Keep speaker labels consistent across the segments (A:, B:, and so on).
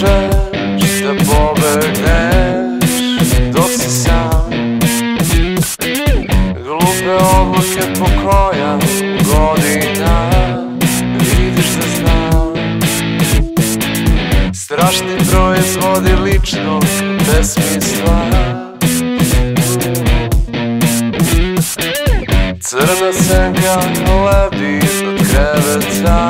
A: może źle pobiegniesz Dosyć sam. Glupy obłok niepokoja Ugody nam Widzisz, że znam. Straszny projekt wody liczną Bez misła Crna senka lebdi nad krevetama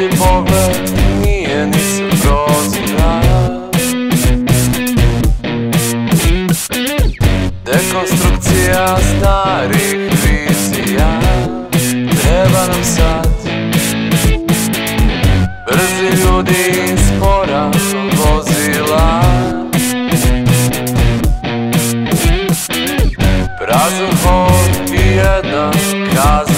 A: bolji pogled nije ni prozira Dekonstrukcija starih vizija. Treba nam sad Brzi ljudi spora vozila. Prazan hod i jedna kaza